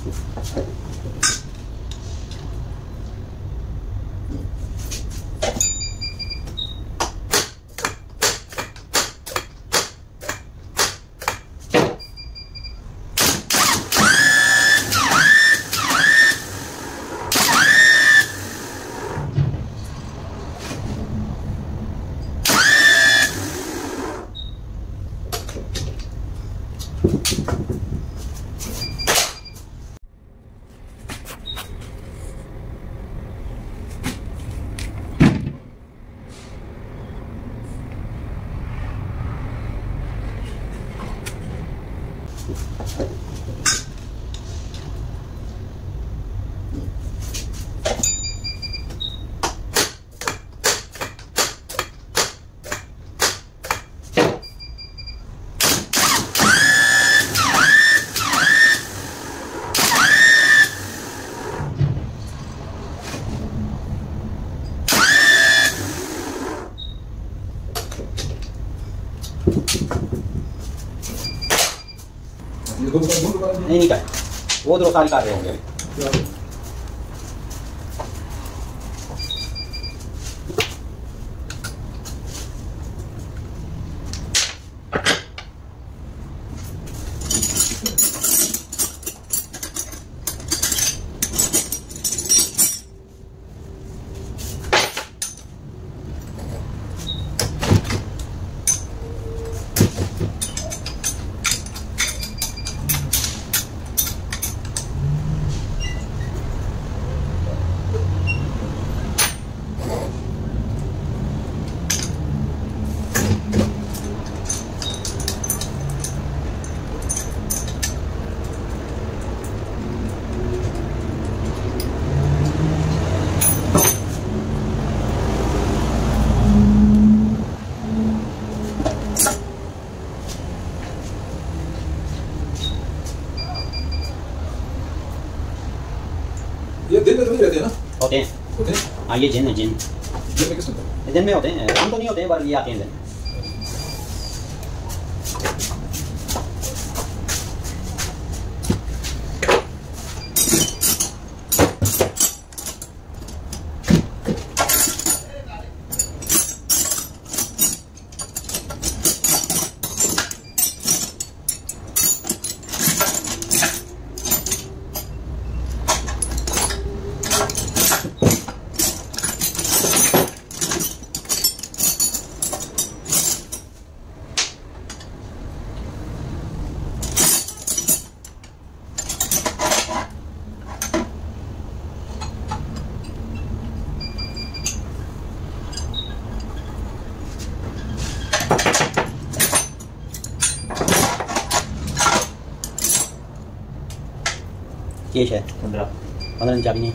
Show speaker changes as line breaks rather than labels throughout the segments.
Thank
नहीं निकाले वो तो सारी रहे होंगे होते हैं
होते हैं
हाँ ये जिन है जिन
जिन में किस्म
जिन में होते हैं हम तो नहीं होते हैं पर ये आते हैं जिन केश है पंद्रह पंद्रह इंच चाबी नहीं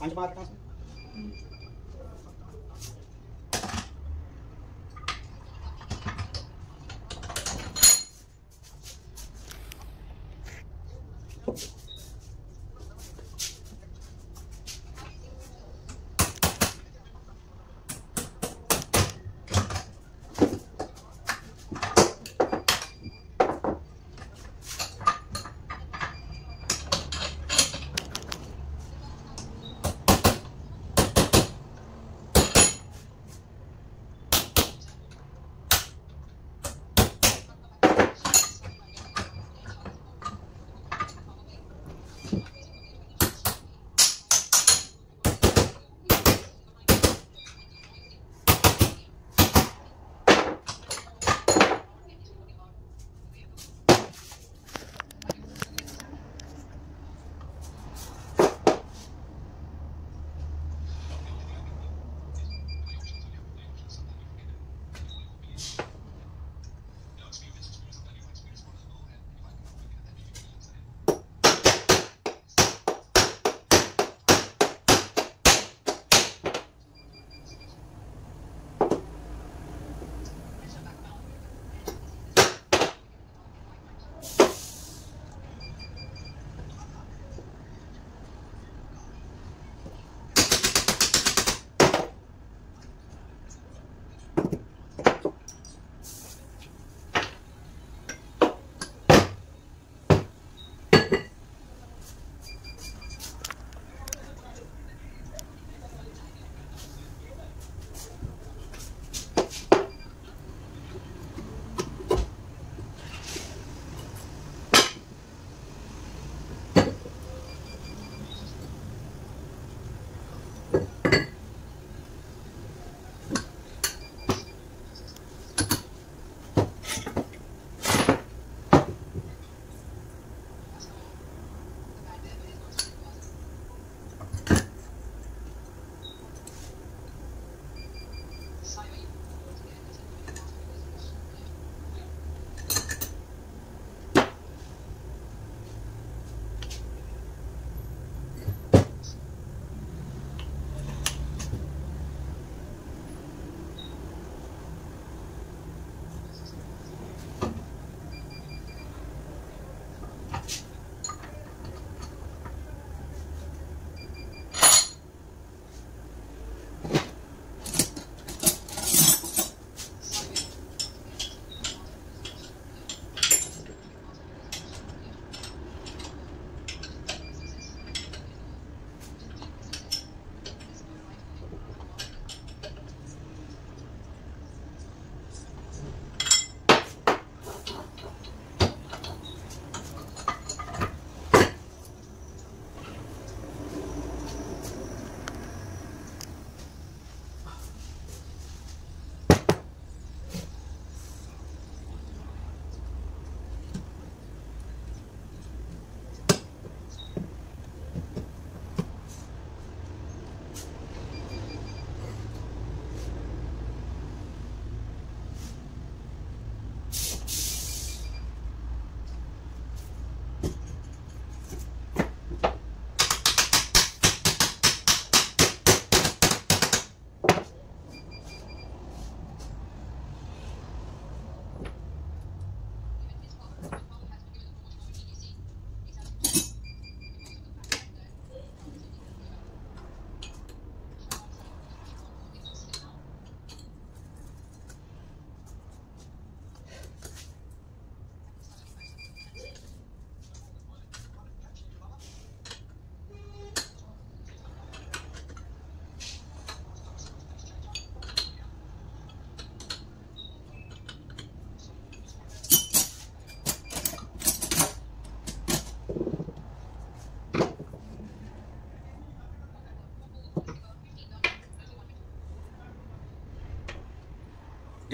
पांच बात कहाँ से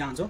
当中。